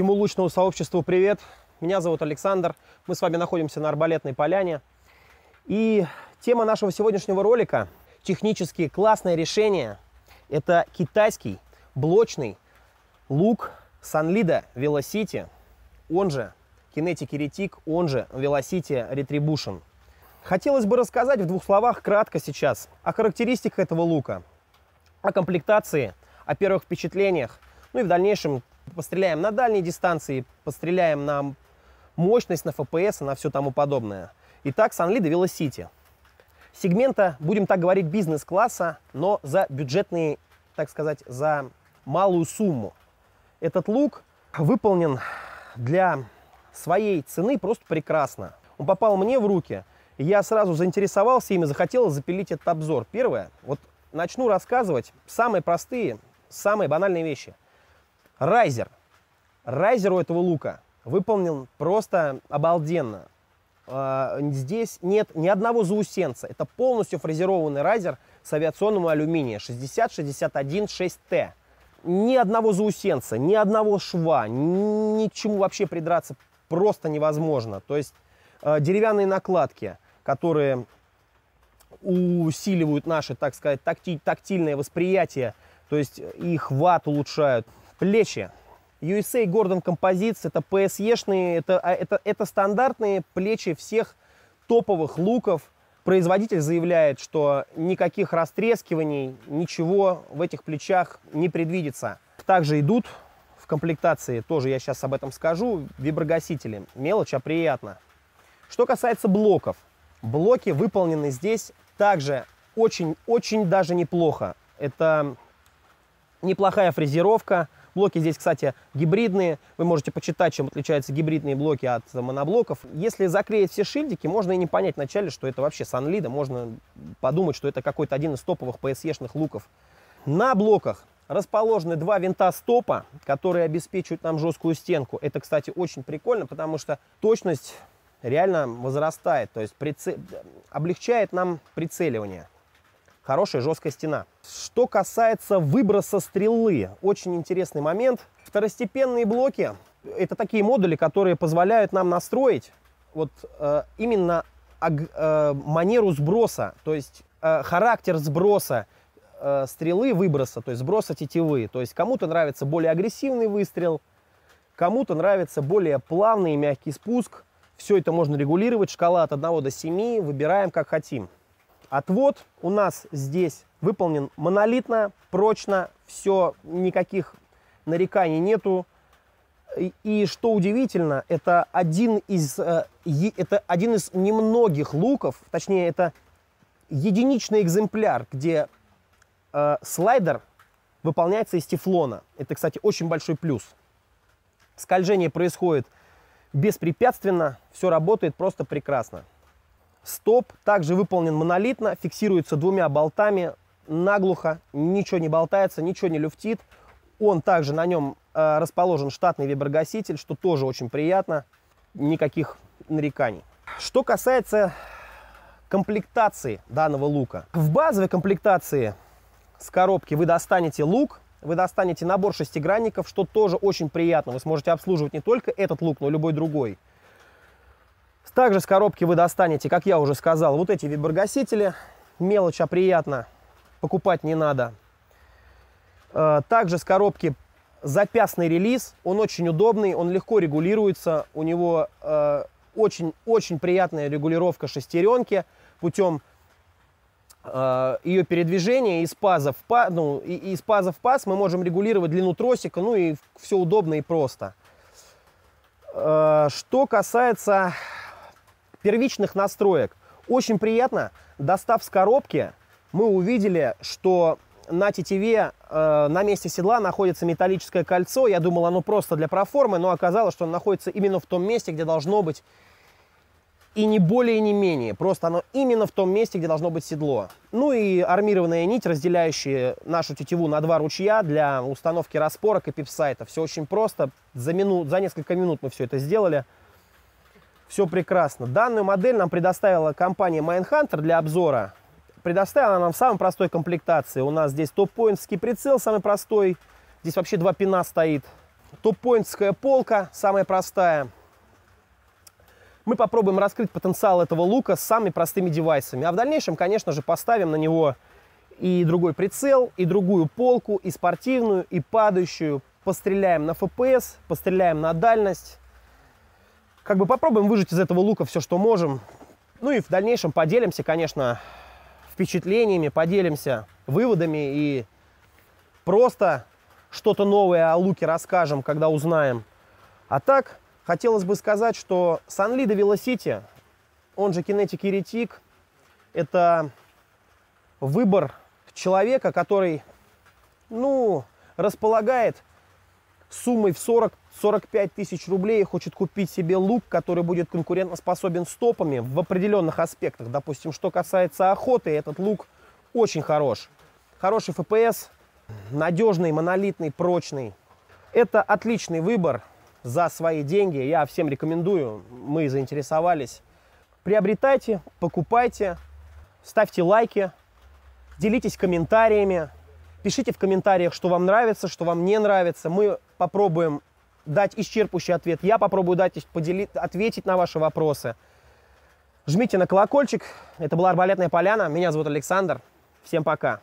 Всему лучному сообществу привет. Меня зовут Александр. Мы с вами находимся на Арбалетной поляне. И тема нашего сегодняшнего ролика – технически классное решение. Это китайский блочный лук Sunlida Velocity, он же Kinetic Heretic, он же Velocity Retribution. Хотелось бы рассказать в двух словах кратко сейчас о характеристиках этого лука, о комплектации, о первых впечатлениях, ну и в дальнейшем постреляем на дальней дистанции, постреляем на мощность, на FPS на все тому подобное. Итак, Sunlida Velocity. Сегмента, будем так говорить, бизнес-класса, но за бюджетные, так сказать, за малую сумму. Этот лук выполнен для своей цены просто прекрасно. Он попал мне в руки, и я сразу заинтересовался им и захотел запилить этот обзор. Первое, вот начну рассказывать самые простые, самые банальные вещи. Райзер. Райзер у этого лука выполнен просто обалденно. А, здесь нет ни одного заусенца. Это полностью фрезерованный райзер с авиационным алюминием 6061-6T. Ни одного заусенца, ни одного шва, ни к чему вообще придраться просто невозможно. То есть а, деревянные накладки, которые усиливают наше, так сказать, такти, тактильное восприятие, то есть их ват улучшают. Плечи. USA Gordon Composites, это PSE-шные, это, а, это, это стандартные плечи всех топовых луков. Производитель заявляет, что никаких растрескиваний, ничего в этих плечах не предвидится. Также идут в комплектации, тоже я сейчас об этом скажу, виброгасители. Мелочь, а приятно. Что касается блоков. Блоки выполнены здесь также очень-очень даже неплохо. Это неплохая фрезеровка, Блоки здесь, кстати, гибридные. Вы можете почитать, чем отличаются гибридные блоки от моноблоков. Если заклеить все шильдики, можно и не понять вначале, что это вообще Санлида. Можно подумать, что это какой-то один из топовых PSE-шных луков. На блоках расположены два винта стопа, которые обеспечивают нам жесткую стенку. Это, кстати, очень прикольно, потому что точность реально возрастает, то есть прицел... облегчает нам прицеливание хорошая жесткая стена. Что касается выброса стрелы, очень интересный момент. Второстепенные блоки – это такие модули, которые позволяют нам настроить вот э, именно э, манеру сброса, то есть э, характер сброса э, стрелы, выброса, то есть сброса тетивы. То есть кому-то нравится более агрессивный выстрел, кому-то нравится более плавный и мягкий спуск. Все это можно регулировать, шкала от 1 до 7, выбираем как хотим. Отвод у нас здесь выполнен монолитно, прочно, все, никаких нареканий нету. И, и что удивительно, это один из, э, это один из немногих луков, точнее, это единичный экземпляр, где э, слайдер выполняется из тефлона. Это, кстати, очень большой плюс. Скольжение происходит беспрепятственно, все работает просто прекрасно. Стоп также выполнен монолитно, фиксируется двумя болтами, наглухо, ничего не болтается, ничего не люфтит. Он также на нем э, расположен штатный виброгаситель, что тоже очень приятно, никаких нареканий. Что касается комплектации данного лука. В базовой комплектации с коробки вы достанете лук, вы достанете набор шестигранников, что тоже очень приятно. Вы сможете обслуживать не только этот лук, но и любой другой. Также с коробки вы достанете, как я уже сказал, вот эти виброгасители. Мелочь, а приятно. Покупать не надо. Э, также с коробки запястный релиз. Он очень удобный, он легко регулируется. У него очень-очень э, приятная регулировка шестеренки путем э, ее передвижения из паза в паз, ну, из паза в паз мы можем регулировать длину тросика, ну и все удобно и просто. Что касается первичных настроек. Очень приятно, достав с коробки, мы увидели, что на тетиве э, на месте седла находится металлическое кольцо. Я думал, оно просто для проформы, но оказалось, что оно находится именно в том месте, где должно быть. И не более, и не менее. Просто оно именно в том месте, где должно быть седло. Ну и армированная нить, разделяющая нашу тетиву на два ручья для установки распорок и пипсайта. Все очень просто. За, минут, за несколько минут мы все это сделали все прекрасно. Данную модель нам предоставила компания Mindhunter для обзора. Предоставила нам в самой простой комплектации. У нас здесь топ-поинтский прицел, самый простой. Здесь вообще два пина стоит. топ-поинтская полка, самая простая. Мы попробуем раскрыть потенциал этого лука с самыми простыми девайсами. А в дальнейшем, конечно же, поставим на него и другой прицел, и другую полку, и спортивную, и падающую. Постреляем на FPS, постреляем на дальность. Как бы попробуем выжить из этого лука все, что можем. Ну и в дальнейшем поделимся, конечно, впечатлениями, поделимся выводами и просто что-то новое о луке расскажем, когда узнаем. А так, хотелось бы сказать, что Sunlido Velocity, он же Kinetic Heretic, это выбор человека, который, ну, располагает суммой в 40-45 тысяч рублей хочет купить себе лук, который будет конкурентоспособен с топами в определенных аспектах. Допустим, что касается охоты, этот лук очень хорош. Хороший FPS, надежный, монолитный, прочный. Это отличный выбор за свои деньги. Я всем рекомендую, мы заинтересовались. Приобретайте, покупайте, ставьте лайки, делитесь комментариями, пишите в комментариях, что вам нравится, что вам не нравится. Мы попробуем дать исчерпывающий ответ. Я попробую дать, поделить, ответить на ваши вопросы. Жмите на колокольчик. Это была Арбалетная поляна. Меня зовут Александр. Всем пока.